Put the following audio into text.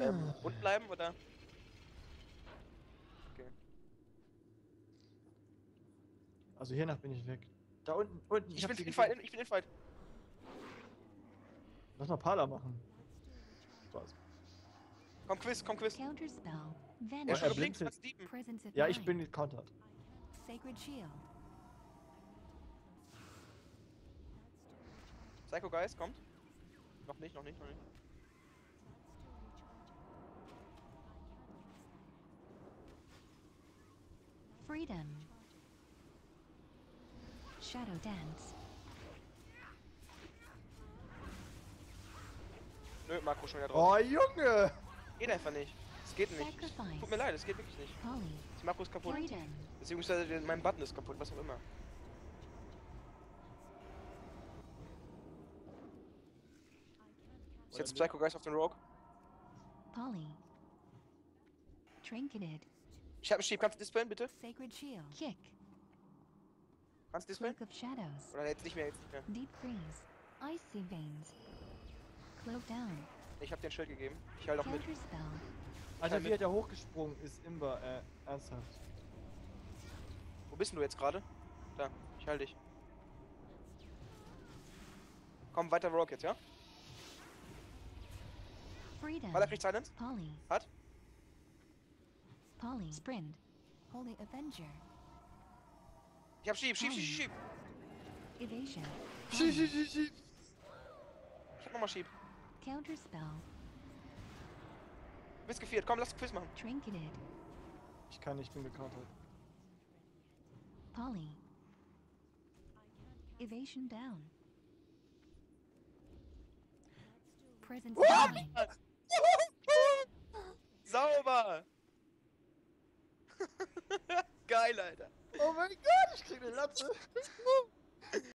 Ähm, unten bleiben oder? Also hiernach bin ich weg. Da unten, unten. Ich, hab bin sie in ich bin in Fight. Lass mal Pala machen. Spaß. Komm, Quiz, komm, Quiz. Counterspell. Er ist schon er Ja, ich bin gecountert. Sacred Shield. Psycho Geist kommt. Noch nicht, noch nicht, noch nicht. Freedom. Shadow Dance. Nö, Makro schon wieder drauf. Oh, Junge! Geht einfach nicht. Es geht nicht. Sacrifice. Tut mir leid, es geht wirklich nicht. Das Makro ist kaputt. Freedom. Beziehungsweise mein Button ist kaputt, was auch immer. Ist jetzt Psycho Geist auf den Rogue. Polly. Trinketed. Ich hab einen Schieb, kannst du dispellen, bitte? Sacred Shield. Kick. Kannst du dispellen? Cloak of Shadows. Oder jetzt nicht mehr, jetzt nicht mehr. Deep Freeze. Icy Veins. Cloak Down. Ich hab dir ein Schild gegeben. Ich halte auch mit. Alter, mit. wie hat er hochgesprungen? Ist Imber, äh, ernsthaft. Wo bist denn du jetzt gerade? Da, ich halte dich. Komm, weiter Rogue jetzt, ja? Freedom. Weil er kriegt Silence. Polly. Hat? Polly. Sprint. Holy Avenger. Ich hab Schieb, Schieb, Schieb, Schieb. Evasion. Schi, schi, schi, schi. Ich hab nochmal Schieb. Counterspell. Du bist geviert. Komm, lass Quiz machen. Trinketed. Ich kann nicht, bin gecountert. Polly. Evasion down. Presence Geil, Alter. Oh mein Gott, ich krieg eine Latze.